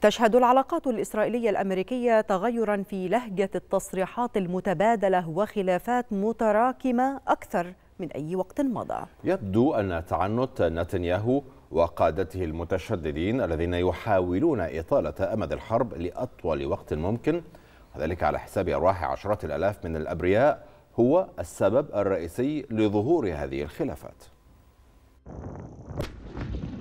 تشهد العلاقات الإسرائيلية الأمريكية تغيرا في لهجة التصريحات المتبادلة وخلافات متراكمة أكثر من أي وقت مضى. يبدو أن تعنت نتنياهو وقادته المتشددين الذين يحاولون إطالة أمد الحرب لأطول وقت ممكن وذلك على حساب أرواح عشرات الألاف من الأبرياء هو السبب الرئيسي لظهور هذه الخلافات.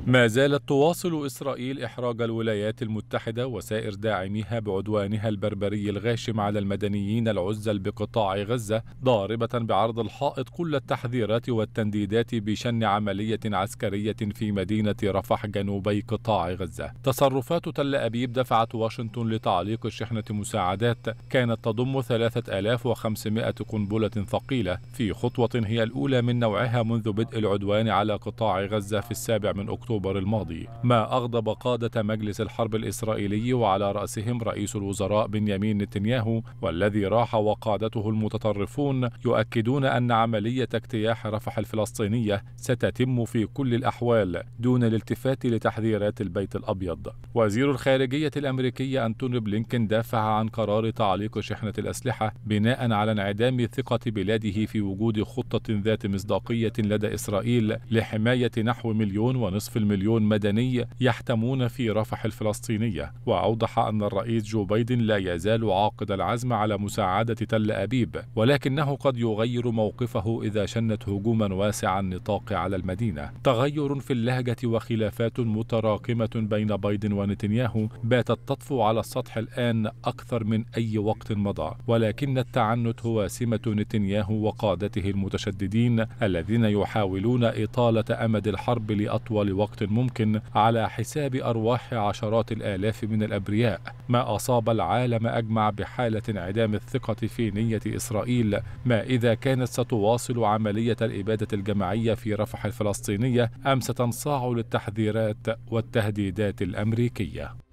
ما زالت تواصل إسرائيل إحراج الولايات المتحدة وسائر داعميها بعدوانها البربري الغاشم على المدنيين العزل بقطاع غزة ضاربة بعرض الحائط كل التحذيرات والتنديدات بشن عملية عسكرية في مدينة رفح جنوبي قطاع غزة. تصرفات تل أبيب دفعت واشنطن لتعليق شحنة مساعدات. كانت تضم 3500 قنبلة ثقيلة. في خطوة هي الأولى من نوعها منذ بدء العدوان على قطاع غزة في السابع من أكتوبر. أكتوبر الماضي ما أغضب قادة مجلس الحرب الإسرائيلي وعلى رأسهم رئيس الوزراء بنيامين نتنياهو والذي راح وقادته المتطرفون يؤكدون أن عملية اجتياح رفح الفلسطينية ستتم في كل الأحوال دون الالتفات لتحذيرات البيت الأبيض. وزير الخارجية الأمريكي أنتوني بلينكن دافع عن قرار تعليق شحنة الأسلحة بناء على انعدام ثقة بلاده في وجود خطة ذات مصداقية لدى إسرائيل لحماية نحو مليون ونصف مليون مدني يحتمون في رفح الفلسطينية. وأوضح أن الرئيس جو بايدن لا يزال عاقد العزم على مساعدة تل أبيب ولكنه قد يغير موقفه إذا شنت هجوما واسع النطاق على المدينة. تغير في اللهجة وخلافات متراكمة بين بايدن ونتنياهو باتت تطفو على السطح الآن أكثر من أي وقت مضى. ولكن التعنت هو سمة نتنياهو وقادته المتشددين الذين يحاولون إطالة أمد الحرب لأطول وقت وقت ممكن على حساب أرواح عشرات الآلاف من الأبرياء. ما أصاب العالم أجمع بحالة انعدام الثقة في نية إسرائيل. ما إذا كانت ستواصل عملية الإبادة الجماعية في رفح الفلسطينية أم ستنصاع للتحذيرات والتهديدات الأمريكية.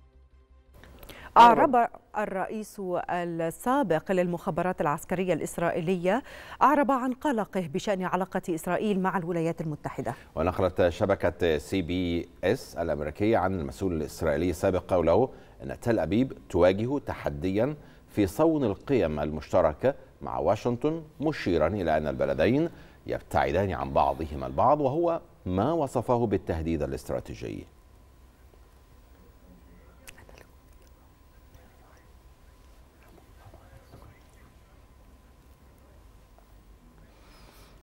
أعرب الرئيس السابق للمخابرات العسكرية الإسرائيلية أعرب عن قلقه بشأن علاقة إسرائيل مع الولايات المتحدة. ونقلت شبكة سي بي إس الأمريكية عن المسؤول الإسرائيلي السابق قوله أن تل أبيب تواجه تحديا في صون القيم المشتركة مع واشنطن مشيرا إلى أن البلدين يبتعدان عن بعضهما البعض وهو ما وصفه بالتهديد الاستراتيجي.